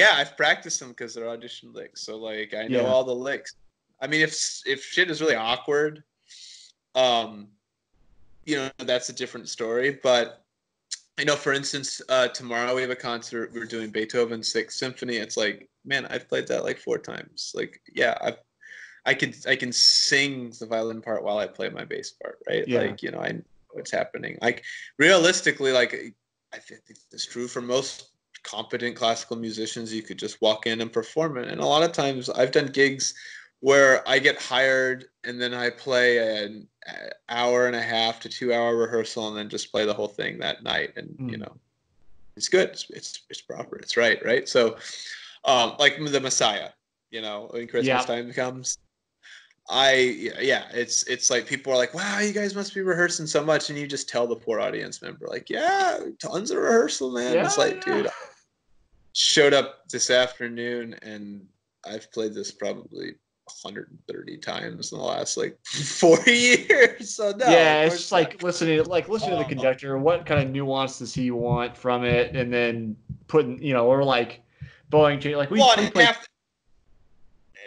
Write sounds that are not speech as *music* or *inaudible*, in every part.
yeah, I've practiced them because they're audition licks. So like I know Yeah. all the licks. I mean, if if shit is really awkward, um, you know that's a different story. But I know, for instance, uh, tomorrow we have a concert. We're doing Beethoven's Sixth Symphony. It's like, man, I've played that like four times. Like, yeah, I, I can I can sing the violin part while I play my bass part, right? Yeah. Like, you know, I know what's happening. Like, realistically, like, I think it's true for most competent classical musicians. You could just walk in and perform it. And a lot of times, I've done gigs where I get hired and then I play an hour and a half to two hour rehearsal and then just play the whole thing that night. And you Mm. know, it's good. It's, it's it's proper. It's right. Right. So, um, like the Messiah. You know, when Christmas Yeah. time comes. I yeah, it's it's like people are like, wow, you guys must be rehearsing so much, and you just tell the poor audience member like, yeah, tons of rehearsal, man. it's like, yeah. dude, showed up this afternoon and I've played this probably 130 times in the last like *laughs* four *laughs* years. So no, yeah, it's just like listening, like listening to the Uh, conductor. What kind of nuance does he want from it, and then putting, you know, or like bowing to like we, well, we played- half,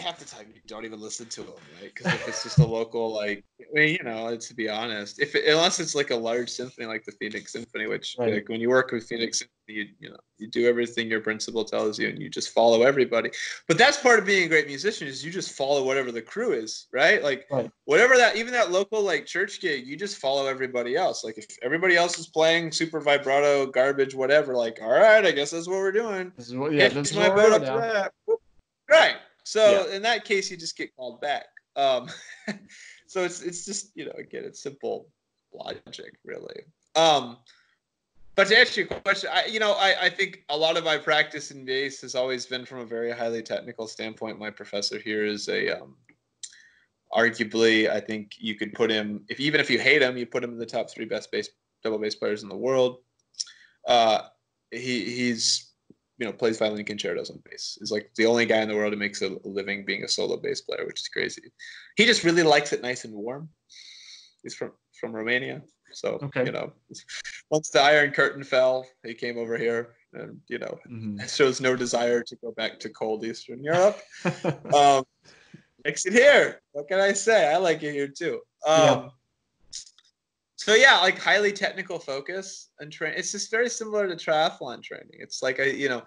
half the time you don't even listen to them, right? Because if it's just a local, like, I mean, you know, to be honest, if it, unless it's like a large symphony like the Phoenix Symphony, which Right. like when you work with Phoenix Symphony, you, you know, you do everything your principal tells you, and you just follow everybody. But that's part of being a great musician is you just follow whatever the crew is, right? Like Right. whatever that, even that local like church gig, you just follow everybody else. Like if everybody else is playing super vibrato, garbage, whatever, like all right, I guess that's what we're doing this is what, yeah, this is my what boat we're up to now. that. Right. So in that case, you just get called back. Um, *laughs* so it's it's just you know again it's simple logic really. Um, but to answer your question, I you know I, I think a lot of my practice in bass has always been from a very highly technical standpoint. My professor here is a um, arguably I think you could put him if even if you hate him, you put him in the top three best bass double bass players in the world. Uh, he he's you know plays violin concertos on bass. Is like the only guy in the world who makes a living being a solo bass player, which is crazy. He just really likes it nice and warm. He's from from Romania, so Okay. you know once the Iron Curtain fell, he came over here, and you know Mhm. *laughs* shows no desire to go back to cold Eastern Europe. *laughs* um, makes it here. What can I say? I like it here too. Um, Yeah. So yeah, like highly technical focus and train. It's just very similar to triathlon training. It's like I, you know,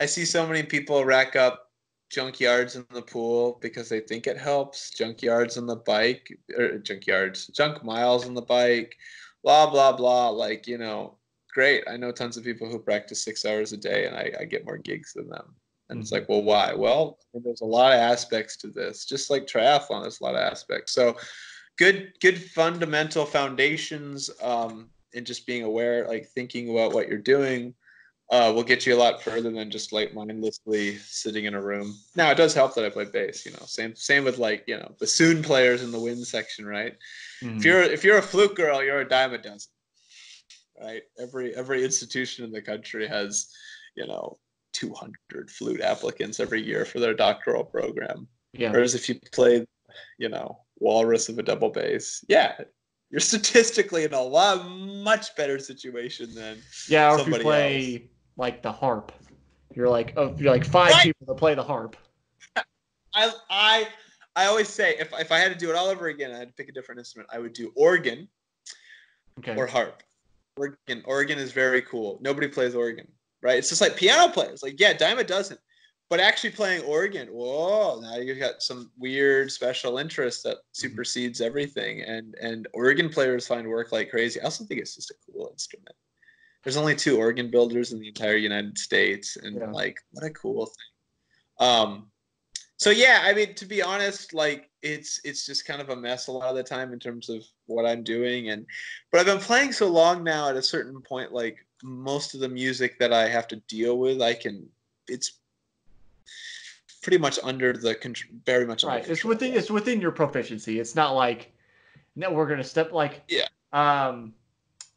I see so many people rack up junkyards in the pool because they think it helps. Junkyards on the bike, or junkyards, junk miles on the bike, blah blah blah. Like you know, great. I know tons of people who practice six hours a day, and I, I get more gigs than them. And it's Mhm. like, well, why? Well, there's a lot of aspects to this, just like triathlon. There's a lot of aspects. So, good, good fundamental foundations, um, and just being aware, like thinking about what you're doing, uh, will get you a lot further than just like mindlessly sitting in a room. Now, it does help that I play bass. You know, same, same with like you know bassoon players in the wind section, right? Mhm. if you're if you're a flute girl, you're a dime a dozen, right? Every every institution in the country has, you know, 200 flute applicants every year for their doctoral program. yeah, Whereas if you play, you know, walrus of a double bass, yeah, you're statistically in a lot much better situation than yeah. Or if you somebody play like the harp, you're like, oh, you're like five Right. people to play the harp. *laughs* I I I always say if if I had to do it all over again, I had to pick a different instrument. I would do organ Okay. or harp. Organ, organ is very cool. Nobody plays organ, right? It's just like piano players. Like, yeah, Dima doesn't, but actually playing organ, whoa! Now you've got some weird special interest that supersedes everything, and and organ players find work like crazy. I also think it's just a cool instrument. There's only two organ builders in the entire United States, and Yeah. like, what a cool thing. Um, so yeah, I mean, to be honest, like it's it's just kind of a mess a lot of the time in terms of what I'm doing, and but I've been playing so long now. At a certain point, like most of the music that I have to deal with, I can. It's pretty much under the control, very much under Right. It's within it's within your proficiency. It's not like no, we're gonna step like Yeah. Um,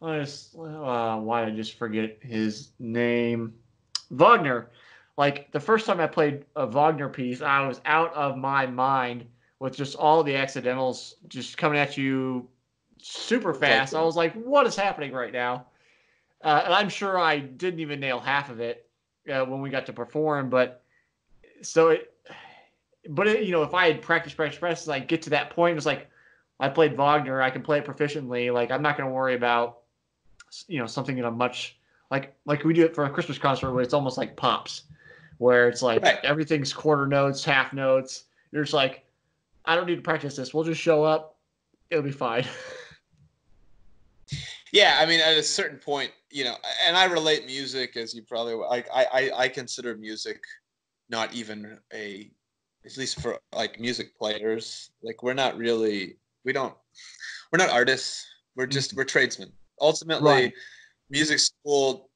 I just, uh, why did I just forget his name? Wagner. Like the first time I played a Wagner piece, I was out of my mind with just all the accidentals just coming at you super fast. I was like, what is happening right now? Uh, and I'm sure I didn't even nail half of it. uh, when we got to perform. But so it, but it, you know, if I had practice, practice, practice, like get to that point, it's like I played Wagner, I can play it proficiently. Like I'm not going to worry about, you know, something in a much like like we do it for a Christmas concert where it's almost like pops, where it's like right. everything's quarter notes, half notes. You're just like, I don't need to practice this. We'll just show up. It'll be fine. *laughs* yeah, I mean, at a certain point, you know, and I relate music as you probably like. I I, I consider music not even a at least for like music players like we're not really we don't we're not artists we're just mm-hmm. we're tradesmen ultimately right. music school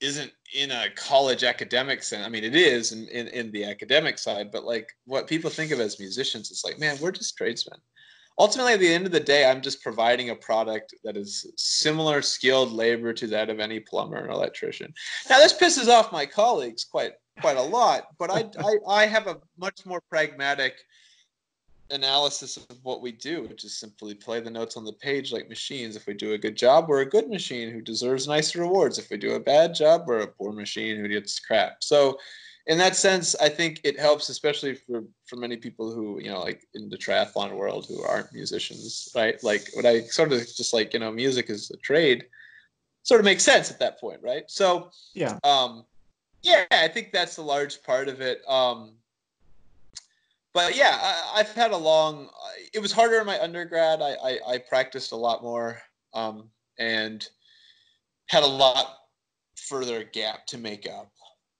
isn't in a college academic sense i mean it is in, in, in the academic side but like what people think of as musicians it's like man we're just tradesmen ultimately at the end of the day i'm just providing a product that is similar skilled labor to that of any plumber or electrician. Now this pisses off my colleagues quite quite a lot but I, I i have a much more pragmatic analysis of what we do which is simply play the notes on the page like machines. If we do a good job we're a good machine who deserves nice rewards. If we do a bad job we're a poor machine who gets crap. So in that sense, I think it helps, especially for for many people who you know, like in the triathlon world, who aren't musicians, right? Like what I sort of just like you know, music is a trade, sort of makes sense at that point, right? So yeah, um, yeah, I think that's a large part of it. Um, but yeah, I, have had a long. It was harder in my undergrad. I I, I practiced a lot more, um, and had a lot further gap to make up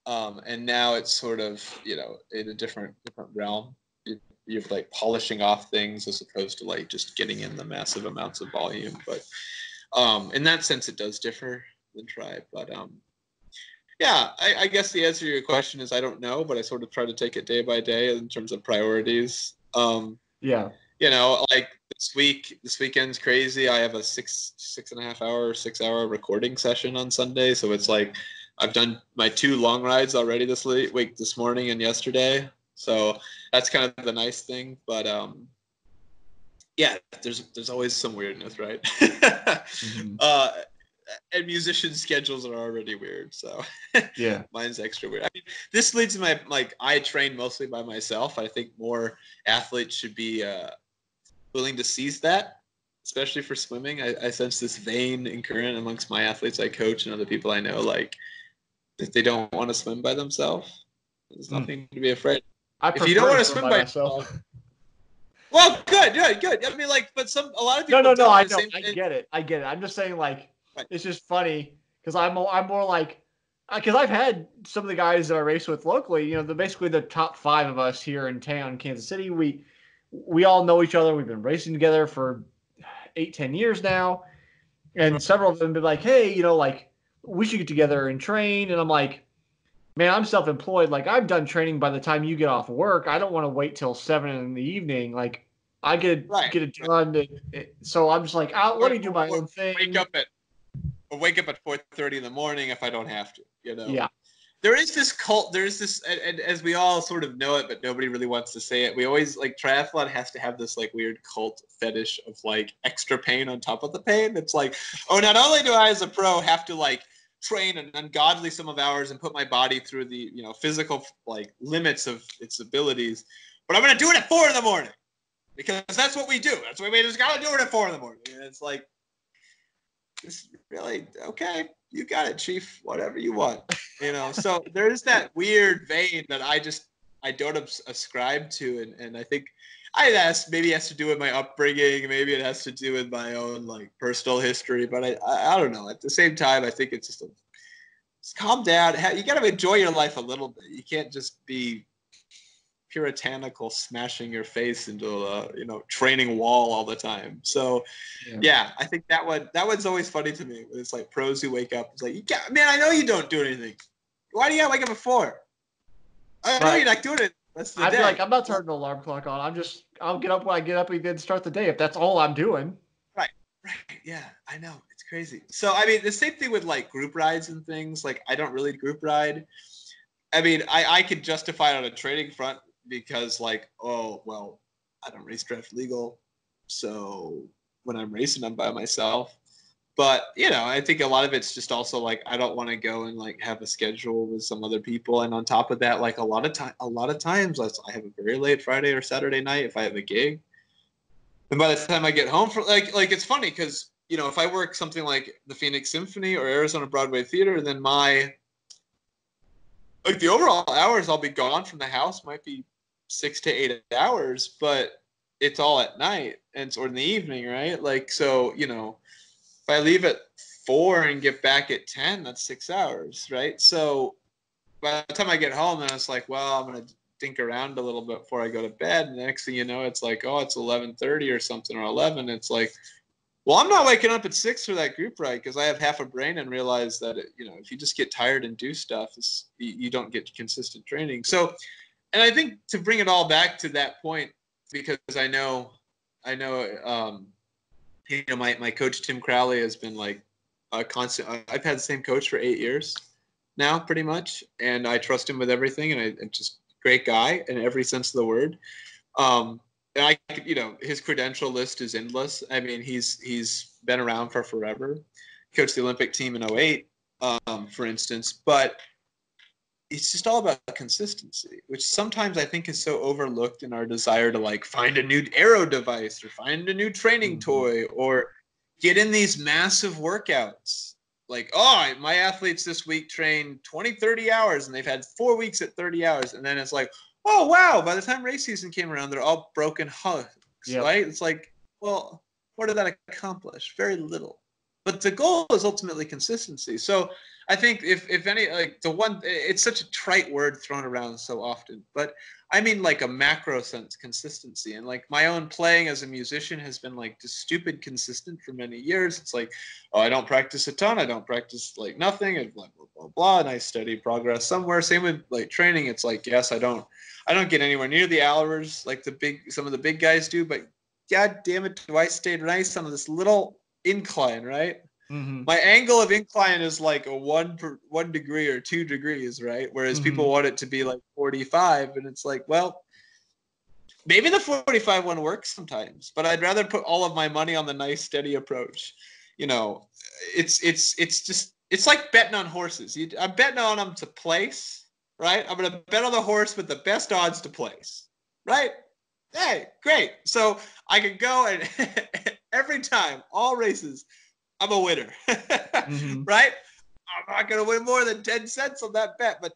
um, and now it's sort of you know in a different different realm. You're like polishing off things as opposed to like just getting in the massive amounts of volume. But um, in that sense it does differ than try but um, yeah I, I, guess the answer to your question is i don't know but i sort of try to take it day by day in terms of priorities. Um, yeah. you know like this week this weekend's crazy. I have a six six and a half hour six hour recording session on sunday. So it's like I've done my two long rides already this week, this morning and yesterday. So that's kind of the nice thing. But um, yeah, there's there's always some weirdness, right? mm-hmm. *laughs* uh, and musician schedules are already weird, so *laughs* yeah, mine's extra weird. I mean, this leads to my like I train mostly by myself. I think more athletes should be uh, willing to seize that, especially for swimming. I, I sense this vein and current amongst my athletes I coach and other people I know. Like if they don't want to swim by themselves, there's hmm. nothing mm. to be afraid. I if you don't want to swim, by yourself. well, good, good, good. I mean, like, but some a lot of people. No, no, no. I know. I get it. I get it. I'm just saying, like, right. it's just funny because I'm I'm more like because uh, I've had some of the guys that I race with locally. You know, the basically the top five of us here in town, Kansas City. We we all know each other. We've been racing together for eight, ten years now, and several of them be like, "Hey, you know, like we should get together and train. And I'm like, man, I'm self employed. Like, I've done training by the time you get off work. I don't want to wait till seven in the evening. Like, I get right. get it done. so I'm just like, I'll, let me do my own thing. Wake up at or wake up at 4:30 in the morning if I don't have to. You know. Yeah. There is this cult. There's this, and, and, as we all sort of know it, but nobody really wants to say it. We always like triathlon has to have this like weird cult fetish of like extra pain on top of the pain. It's like, oh, not only do I as a pro have to like train an ungodly sum of hours and put my body through the you know physical like limits of its abilities but i'm going to do it at four in the morning because that's what we do that's what we just got to do it at four in the morning and it's like it's really okay you got it chief whatever you want you know so *laughs* there's that weird vein that i just i don't ascribe to and, and i think I ask maybe it has to do with my upbringing, maybe it has to do with my own like personal history, but I, I, I don't know. At the same time, I think it's just a just calm down. You got to enjoy your life a little bit. You can't just be puritanical, smashing your face into a you know training wall all the time. So, yeah, yeah I think that one that one's always funny to me. It's like pros who wake up. It's like, man, I know you don't do anything. Why do you wake up at four? I know you're not doing it. That's the I'd day. be like, I'm not turning the alarm clock on. I'm just, I'll get up when I get up and then start the day if that's all I'm doing. Right, right. Yeah, I know. It's crazy. So, I mean, the same thing with like group rides and things. Like, I don't really group ride. I mean, I, I could justify it on a trading front because, like, oh, well, I don't race draft legal. So when I'm racing, I'm by myself. but you know, I think a lot of it's just also like I don't want to go and like have a schedule with some other people, and on top of that, like a lot of time, a lot of times I have a very late Friday or Saturday night if I have a gig, and by the time I get home from like like it's funny because you know if I work something like the Phoenix Symphony or Arizona Broadway Theater, then my like the overall hours I'll be gone from the house might be six to eight hours, but it's all at night and or in the evening, right? Like so, you know, if I leave at four and get back at ten, that's six hours, right? So by the time I get home, then it's like, well, I'm gonna dink around a little bit before I go to bed. And the next thing you know, it's like, oh, it's eleven thirty or something or eleven. It's like, well, I'm not waking up at six for that group right because I have half a brain and realize that it, you know if you just get tired and do stuff, you don't get consistent training. So, and I think to bring it all back to that point, because I know, I know, um, you know, my my coach Tim Crowley has been like a constant. I've had the same coach for eight years now, pretty much, and I trust him with everything, and I and just great guy in every sense of the word. Um, and I, you know, his credential list is endless. I mean, he's he's been around for forever. Coached the Olympic team in 08, um, for instance, but it's just all about consistency, which sometimes I think is so overlooked in our desire to like find a new aero device or find a new training mm-hmm. toy or get in these massive workouts. Like, oh, my athletes this week trained 20, 30 hours and they've had four weeks at 30 hours. And then it's like, oh, wow, by the time race season came around, they're all broken hugs, yep. right? It's like, well, what did that accomplish? Very little. But the goal is ultimately consistency. So I think if if any like the one it's such a trite word thrown around so often, but I mean like a macro sense consistency. And like my own playing as a musician has been like just stupid consistent for many years. It's like, oh, I don't practice a ton, I don't practice like nothing, and blah blah blah blah, and I study progress somewhere. Same with like training. It's like, yes, I don't I don't get anywhere near the hours like the big some of the big guys do, but god damn it, do I stay nice on this little incline, right? Mm-hmm. My angle of incline is like a one per, one degree or two degrees, right? Whereas mm-hmm. people want it to be like 45, and it's like, well, maybe the 45 one works sometimes, but I'd rather put all of my money on the nice steady approach. You know, it's it's it's just it's like betting on horses. You, I'm betting on them to place, right? I'm gonna bet on the horse with the best odds to place, right? Hey, great. So I can go and *laughs* every time, all races I'm a winner, mm-hmm. *laughs* right? I'm not gonna win more than ten cents on that bet, but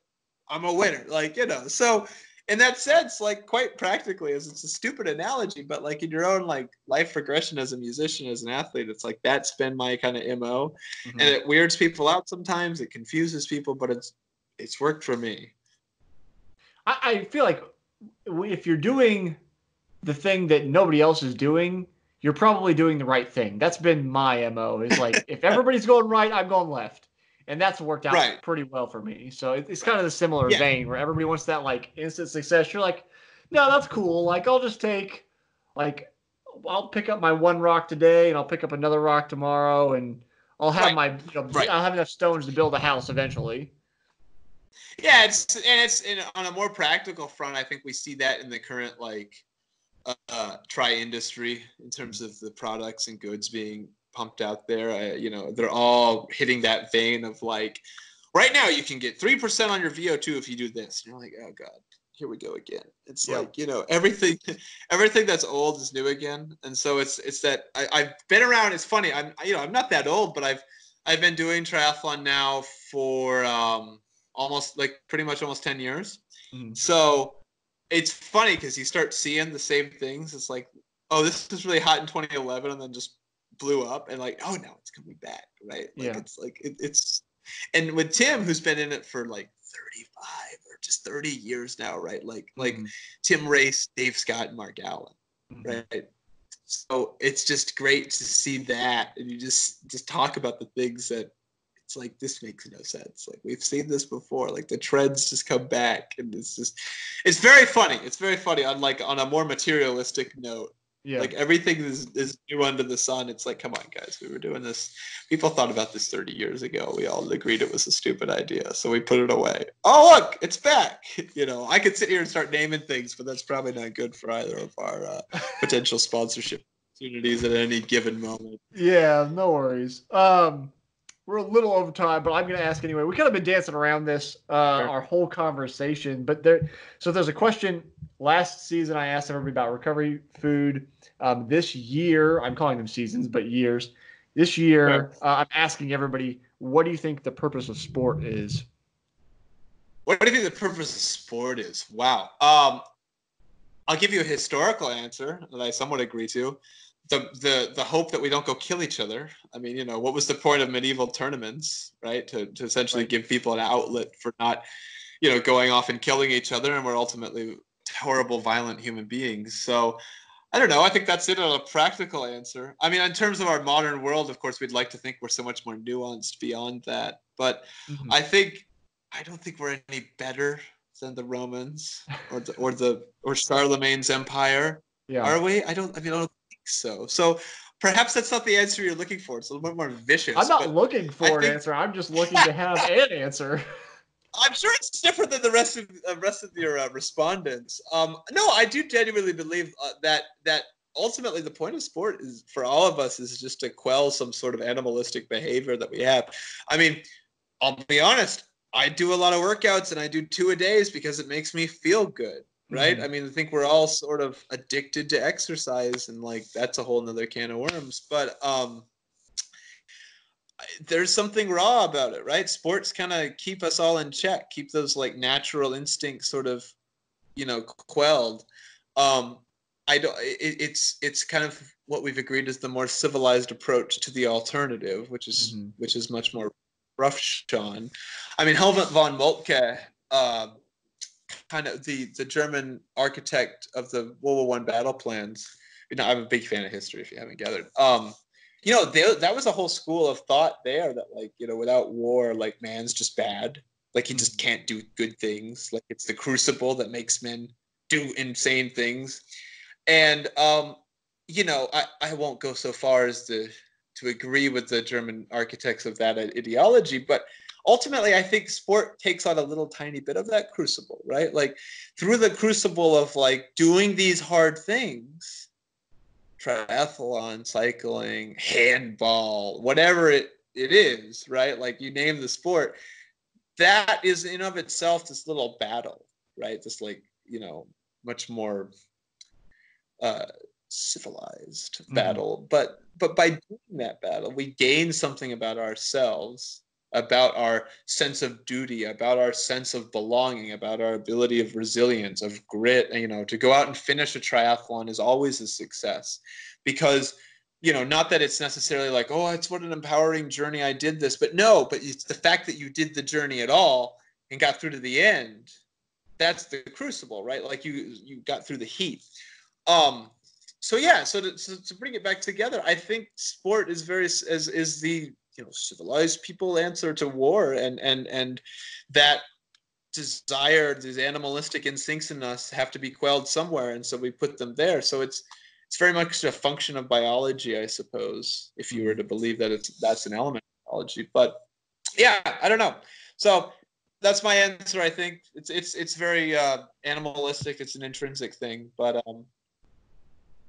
I'm a winner. Like you know, so in that sense, like quite practically, as it's a stupid analogy, but like in your own like life progression as a musician, as an athlete, it's like that's been my kind of mo, mm-hmm. and it weirds people out sometimes. It confuses people, but it's it's worked for me. I, I feel like if you're doing the thing that nobody else is doing, you're probably doing the right thing. That's been my MO is like, if *laughs* everybody's going right, I'm going left. And that's worked out right. pretty well for me. So it's kind of the similar yeah. vein where everybody wants that like instant success. You're like, no, that's cool. Like, I'll just take, like, I'll pick up my one rock today and I'll pick up another rock tomorrow and I'll have right. my, you know, right. I'll have enough stones to build a house eventually. Yeah, it's and it's and on a more practical front. I think we see that in the current like uh, try industry in terms of the products and goods being pumped out there. I, you know, they're all hitting that vein of like, right now you can get three percent on your VO2 if you do this. And you're like, oh god, here we go again. It's like you know everything, *laughs* everything that's old is new again. And so it's it's that I, I've been around. It's funny. I'm you know I'm not that old, but I've I've been doing triathlon now for um, almost like pretty much almost ten years. Mm-hmm. So it's funny because you start seeing the same things. It's like, oh, this was really hot in 2011, and then just blew up, and like, oh, now it's coming back, right? Like, yeah. It's like it, it's, and with Tim, who's been in it for like 35 or just 30 years now, right? Like, mm-hmm. like Tim Race, Dave Scott, and Mark Allen, mm-hmm. right? So it's just great to see that, and you just just talk about the things that it's like this makes no sense. Like we've seen this before. Like the trends just come back, and it's just it's very funny. It's very funny on like on a more materialistic note. Yeah. Like everything is, is new under the sun. It's like, come on, guys, we were doing this. People thought about this 30 years ago. We all agreed it was a stupid idea, so we put it away. Oh, look, it's back. *laughs* You know, I could sit here and start naming things, but that's probably not good for either of our uh, *laughs* potential sponsorship opportunities at any given moment. Yeah, no worries. Um, we're a little over time, but I'm going to ask anyway. We kind of been dancing around this uh, sure. our whole conversation, but there. So there's a question. Last season, I asked everybody about recovery food. Um, this year, I'm calling them seasons, but years. This year, uh, I'm asking everybody, what do you think the purpose of sport is? What do you think the purpose of sport is? Wow. Um, I'll give you a historical answer that I somewhat agree to the the the hope that we don't go kill each other. I mean, you know, what was the point of medieval tournaments, right? To to essentially right. give people an outlet for not, you know, going off and killing each other, and we're ultimately horrible, violent human beings. So. I don't know. I think that's it on a practical answer. I mean, in terms of our modern world, of course, we'd like to think we're so much more nuanced beyond that. But mm-hmm. I think I don't think we're any better than the Romans or the or the or Charlemagne's empire. Yeah. Are we? I don't. I mean, I don't so. So perhaps that's not the answer you're looking for. It's a little bit more vicious. I'm not looking for I an think... answer. I'm just *laughs* looking to have an answer. I'm sure it's different than the rest of the uh, rest of your uh, respondents. Um, no, I do genuinely believe uh, that that ultimately the point of sport is for all of us is just to quell some sort of animalistic behavior that we have. I mean, I'll be honest. I do a lot of workouts and I do two a days because it makes me feel good right? Mm-hmm. I mean, I think we're all sort of addicted to exercise, and like that's a whole nother can of worms. But um, there's something raw about it, right? Sports kind of keep us all in check, keep those like natural instincts sort of, you know, quelled. Um, I don't. It, it's it's kind of what we've agreed is the more civilized approach to the alternative, which is mm-hmm. which is much more rough, Sean. I mean, Helmut von Moltke. Uh, kind of the the German architect of the World War One battle plans. You know, I'm a big fan of history. If you haven't gathered, um, you know, they, that was a whole school of thought there that like you know, without war, like man's just bad. Like he just mm-hmm. can't do good things. Like it's the crucible that makes men do insane things. And um, you know, I, I won't go so far as to to agree with the German architects of that ideology, but ultimately i think sport takes on a little tiny bit of that crucible right? Like through the crucible of like doing these hard things triathlon cycling handball whatever it it is right? Like you name the sport that is in of itself this little battle right? This like you know much more uh civilized mm-hmm. battle. But but by doing that battle we gain something about ourselves about our sense of duty, about our sense of belonging, about our ability of resilience, of grit. You know, to go out and finish a triathlon is always a success because, you know, not that it's necessarily like, oh, it's what an empowering journey I did this, but no, but it's the fact that you did the journey at all and got through to the end. That's the crucible, right? Like you you got through the heat. Um, so yeah, so to, so to bring it back together, I think sport is very is is the you know civilized people answer to war and and and that desire these animalistic instincts in us have to be quelled somewhere. And so we put them there. So it's it's very much a function of biology i suppose if you were to believe that it's that's an element of biology. But yeah i don't know. So that's my answer i think. It's it's it's very uh, animalistic. It's an intrinsic thing. But um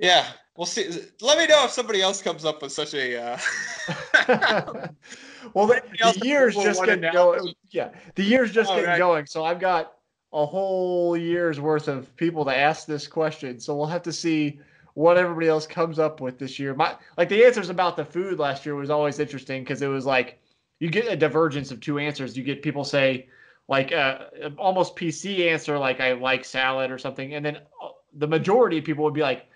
yeah, we'll see. Let me know if somebody else comes up with such a. Uh... *laughs* well, the, the year's just getting going. Yeah, the year's just getting right. going. So I've got a whole year's worth of people to ask this question. So we'll have to see what everybody else comes up with this year. My like the answers about the food last year was always interesting because it was like you get a divergence of two answers. You get people say like a, uh, almost PC answer like I like salad or something, and then uh, the majority of people would be like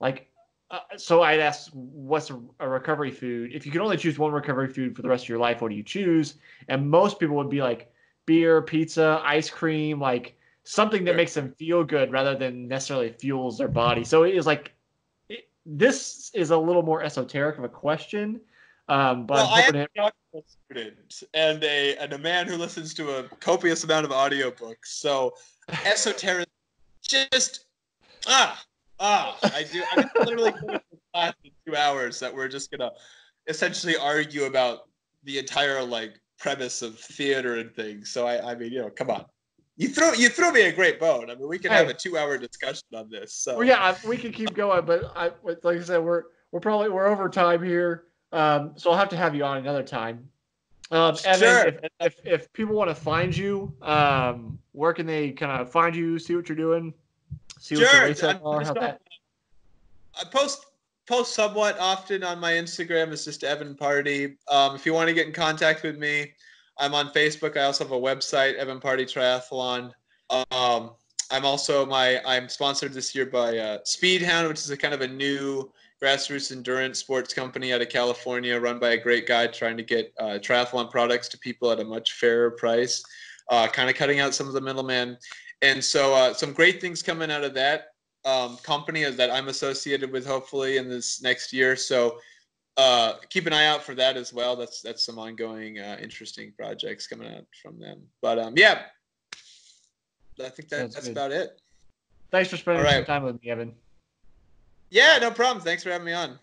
like, uh, so I'd ask, what's a, a, recovery food? If you could only choose one recovery food for the rest of your life, what do you choose? And most people would be like beer, pizza, ice cream, like something that makes them feel good rather than necessarily fuels their body. So it is like, it, this is a little more esoteric of a question. Um, but well, I am a student and a and a man who listens to a copious amount of audiobooks. So *laughs* esoteric, just ah, Ah, I do. I literally class in two hours that we're just gonna essentially argue about the entire like premise of theater and things. So I, I mean, you know, come on. you throw you throw me a great bone. I mean, we can hey. have a two-hour discussion on this. So well, yeah, we can keep going, but I, like I said, we're we're probably we're over time here, um, so I'll have to have you on another time. Um, Evan, sure. if, if, if people want to find you, um, where can they kind of find you, see what you're doing, see sure. what your are, how that. I post post somewhat often on my Instagram. It's just Evan Pardi. Um, if you want to get in contact with me, I'm on Facebook. I also have a website, Evan Pardi Triathlon. Um, I'm also my I'm sponsored this year by uh, Speedhound, which is a kind of a new grassroots endurance sports company out of California, run by a great guy trying to get uh, triathlon products to people at a much fairer price, uh, kind of cutting out some of the middleman. And so, uh, some great things coming out of that um, company that I'm associated with, hopefully in this next year. So, uh, keep an eye out for that as well. That's that's some ongoing uh, interesting projects coming out from them. But um, yeah, I think that, that's good. about it. Thanks for spending right. some time with me, Evan. Yeah, no problem. Thanks for having me on.